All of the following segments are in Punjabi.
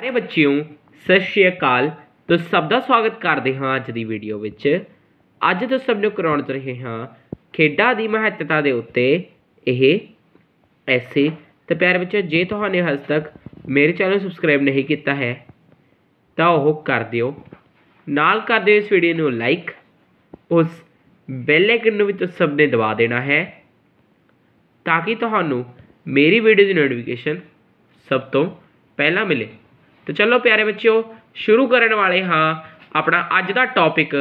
ਸਾਰੇ ਬੱਚਿਓ, ਸਤਿ ਸ਼੍ਰੀ ਅਕਾਲ। ਤੁਸੀਂ ਸਭ ਦਾ ਸਵਾਗਤ ਕਰਦੇ ਹਾਂ ਅੱਜ ਦੀ ਵੀਡੀਓ ਵਿੱਚ। ਅੱਜ ਤੋਂ ਸਭ ਨੂੰ ਕਰਾਉਣ ਜਾ ਰਹੇ ਹਾਂ ਖੇਡਾਂ ਦੀ ਮਹੱਤਤਾ ਦੇ ਉੱਤੇ ਇਹ ਐਸੇ। ਤੇ ਪਿਆਰੇ ਬੱਚਿਓ, ਜੇ ਤੁਹਾਨੂੰ ਹਜੇ ਤੱਕ ਮੇਰੇ ਚੈਨਲ ਸਬਸਕ੍ਰਾਈਬ ਨਹੀਂ ਕੀਤਾ ਹੈ, ਤਾਂ ਉਹ ਕਰ ਦਿਓ। ਨਾਲ ਕਰ ਦਿਓ ਇਸ ਵੀਡੀਓ ਨੂੰ ਲਾਈਕ ਉਸ ਬੈਲ ਆਈਕਨ ਨੂੰ ਵੀ ਤੁਸੀਂ ਸਭ ਨੇ ਦਬਾ ਦੇਣਾ ਹੈ, ਤਾਂ ਕਿ ਤੁਹਾਨੂੰ ਮੇਰੀ ਵੀਡੀਓ ਦੀ ਨੋਟੀਫਿਕੇਸ਼ਨ ਸਭ ਤੋਂ ਪਹਿਲਾਂ ਮਿਲੇ। ਤਾਂ ਚਲੋ ਪਿਆਰੇ ਬੱਚਿਓ, ਸ਼ੁਰੂ ਕਰਨ ਵਾਲੇ ਹਾਂ ਆਪਣਾ ਅੱਜ ਦਾ ਟੌਪਿਕ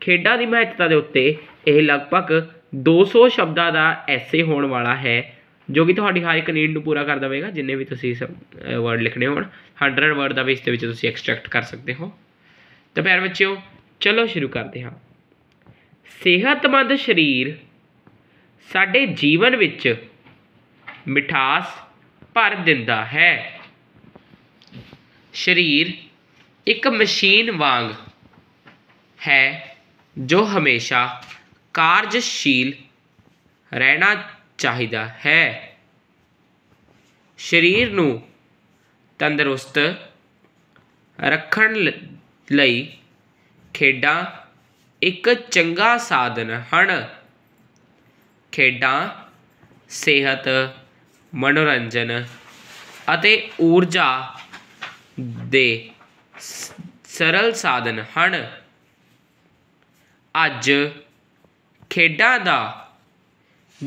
ਖੇਡਾਂ ਦੀ ਮਹੱਤਤਾ ਦੇ ਉੱਤੇ। ਇਹ ਲਗਭਗ 200 ਸ਼ਬਦਾਂ ਦਾ ਐਸੇ ਹੋਣ ਵਾਲਾ ਹੈ, ਜੋ ਕਿ ਤੁਹਾਡੀ ਹਰ ਇੱਕ ਨੀਡ ਨੂੰ ਪੂਰਾ ਕਰ ਦੇਵੇਗਾ, ਜਿੰਨੇ ਵੀ ਤੁਸੀਂ ਵਰਡ ਲਿਖਣੇ ਹੋਣ 100 ਵਰਡ ਦਾ ਵੀ ਇਸ ਦੇ ਵਿੱਚ ਤੁਸੀਂ ਐਕਸਟ੍ਰੈਕਟ ਕਰ ਸਕਦੇ ਹੋ। ਤਾਂ ਪਿਆਰੇ ਬੱਚਿਓ, ਚਲੋ ਸ਼ੁਰੂ ਕਰਦੇ ਹਾਂ। ਸਿਹਤਮੰਦ ਸਰੀਰ ਸਾਡੇ ਜੀਵਨ ਵਿੱਚ ਮਿਠਾਸ ਭਰ ਦਿੰਦਾ ਹੈ। ਸਰੀਰ ਇੱਕ ਮਸ਼ੀਨ ਵਾਂਗ ਹੈ ਜੋ ਹਮੇਸ਼ਾ ਕਾਰਜਸ਼ੀਲ ਰਹਿਣਾ ਚਾਹੀਦਾ ਹੈ। ਸਰੀਰ ਨੂੰ ਤੰਦਰੁਸਤ ਰੱਖਣ ਲਈ ਖੇਡਾਂ ਇੱਕ ਚੰਗਾ ਸਾਧਨ ਹਨ। ਖੇਡਾਂ ਸਿਹਤ, ਮਨੋਰੰਜਨ ਅਤੇ ਊਰਜਾ ਦੇ ਸਰਲ ਸਾਧਨ ਹਨ। ਅੱਜ ਖੇਡਾਂ ਦਾ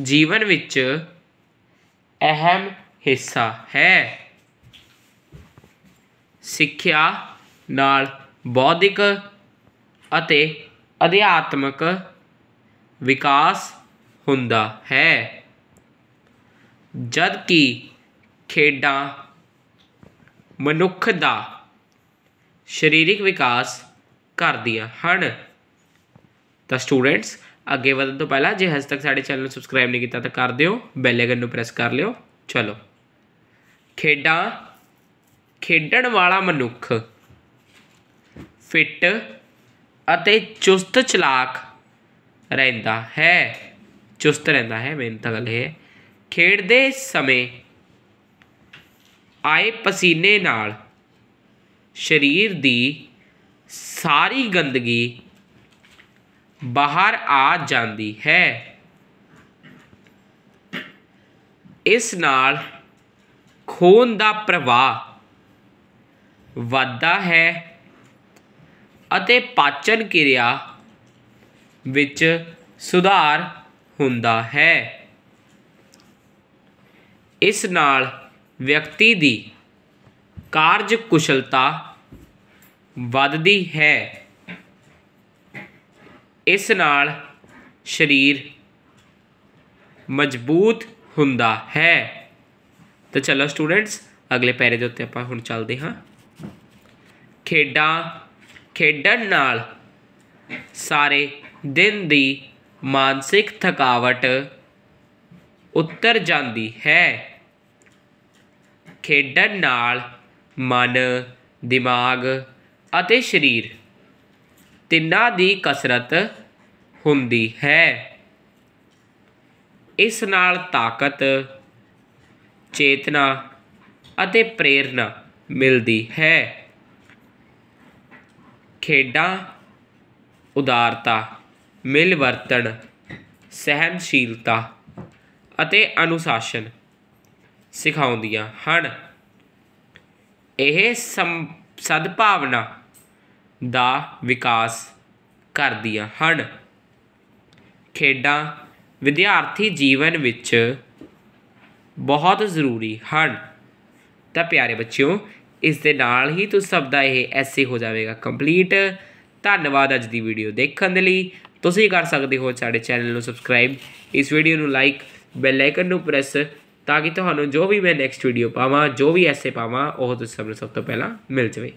ਜੀਵਨ ਵਿੱਚ ਅਹਿਮ ਹਿੱਸਾ ਹੈ। ਸਿੱਖਿਆ ਨਾਲ ਬੌਧਿਕ ਅਤੇ ਅਧਿਆਤਮਕ ਵਿਕਾਸ ਹੁੰਦਾ ਹੈ। ਜਦ ਕਿ ਖੇਡਾਂ ਮਨੁੱਖ ਦਾ ਸਰੀਰਕ ਵਿਕਾਸ ਕਰਦੀਆਂ ਹਨ। ਤਾਂ ਸਟੂਡੈਂਟਸ ਅੱਗੇ ਵਧਣ ਤੋਂ ਪਹਿਲਾਂ, ਜੇ ਹਜੇ ਤੱਕ ਸਾਡੇ ਚੈਨਲ ਨੂੰ ਸਬਸਕ੍ਰਾਈਬ ਨਹੀਂ ਕੀਤਾ ਤਾਂ ਕਰ ਦਿਓ ਬੈਲ ਆਈਕਨ ਨੂੰ ਪ੍ਰੈਸ ਕਰ ਲਿਓ। ਚਲੋ। ਖੇਡਾਂ, ਖੇਡਣ ਵਾਲਾ ਮਨੁੱਖ ਫਿੱਟ ਅਤੇ ਚੁਸਤ ਚਲਾਕ ਰਹਿੰਦਾ ਹੈ। ਚੁਸਤ ਰਹਿੰਦਾ ਹੈ ਮੇਨ ਤਾਂ ਗੱਲ ਇਹ ਹੈ। ਖੇਡਦੇ ਸਮੇਂ ਆਏ ਪਸੀਨੇ ਨਾਲ ਸਰੀਰ ਦੀ ਸਾਰੀ ਗੰਦਗੀ ਬਾਹਰ ਆ ਜਾਂਦੀ ਹੈ। ਇਸ ਨਾਲ ਖੂਨ ਦਾ ਪ੍ਰਵਾਹ ਵੱਧਦਾ ਹੈ ਅਤੇ ਪਾਚਨ ਕਿਰਿਆ ਵਿੱਚ ਸੁਧਾਰ ਹੁੰਦਾ ਹੈ। ਇਸ ਨਾਲ ਵਿਅਕਤੀ ਦੀ ਕਾਰਜ ਕੁਸ਼ਲਤਾ ਵੱਧਦੀ ਹੈ। ਇਸ ਨਾਲ ਸਰੀਰ ਮਜ਼ਬੂਤ ਹੁੰਦਾ ਹੈ। ਤਾਂ ਚਲੋ ਸਟੂਡੈਂਟਸ ਅਗਲੇ ਪੈਰੇ ਦੇ ਉੱਤੇ ਆਪਾਂ ਹੁਣ ਚੱਲਦੇ ਹਾਂ। ਖੇਡਾਂ, ਖੇਡਣ ਨਾਲ ਸਾਰੇ ਦਿਨ ਦੀ ਮਾਨਸਿਕ ਥਕਾਵਟ ਉਤਰ ਜਾਂਦੀ ਹੈ। ਖੇਡਣ ਨਾਲ ਮਨ, ਦਿਮਾਗ ਅਤੇ ਸਰੀਰ ਤਿੰਨਾਂ ਦੀ ਕਸਰਤ ਹੁੰਦੀ ਹੈ। ਇਸ ਨਾਲ ਤਾਕਤ, ਚੇਤਨਾ ਅਤੇ ਪ੍ਰੇਰਣਾ ਮਿਲਦੀ ਹੈ। ਖੇਡਾਂ, ਉਦਾਰਤਾ ਮਿਲਵਰਤਣ ਸਹਿਨਸ਼ੀਲਤਾ ਅਤੇ ਅਨੁਸ਼ਾਸਨ ਸਿਖਾਉਂਦੀਆਂ ਹਨ। ਇਹ ਸਮ ਸਦਭਾਵਨਾ ਦਾ ਵਿਕਾਸ ਕਰਦੀਆਂ ਹਨ। ਖੇਡਾਂ ਵਿਦਿਆਰਥੀ ਜੀਵਨ ਵਿੱਚ ਬਹੁਤ ਜ਼ਰੂਰੀ ਹਨ। ਤਾਂ ਪਿਆਰੇ ਬੱਚਿਓ, ਇਸ ਦੇ ਨਾਲ ਹੀ ਤੁਸੀਂ ਸਭ ਦਾ ਇਹ ਐਸੇ ਹੋ ਜਾਵੇਗਾ ਕੰਪਲੀਟ। ਧੰਨਵਾਦ ਅੱਜ ਦੀ ਵੀਡੀਓ ਦੇਖਣ ਦੇ ਲਈ। ਤੁਸੀਂ ਕਰ ਸਕਦੇ ਹੋ ਸਾਡੇ ਚੈਨਲ ਨੂੰ ਸਬਸਕ੍ਰਾਈਬ। ਇਸ ਵੀਡੀਓ ਨੂੰ ਲਾਈਕ, ਬੈਲ ਆਈਕਨ ਨੂੰ ਪ੍ਰੈਸ ਤਾਂ ਕਿ ਤੁਹਾਨੂੰ ਜੋ ਵੀ ਮੈਂ ਨੈਕਸਟ ਵੀਡੀਓ ਪਾਵਾਂ, ਜੋ ਵੀ ਐਸੇ ਪਾਵਾਂ, ਉਹ ਤੁਸੀਂ ਸਭ ਨੂੰ ਸਭ ਤੋਂ ਪਹਿਲਾਂ ਮਿਲ ਜਾਵੇ।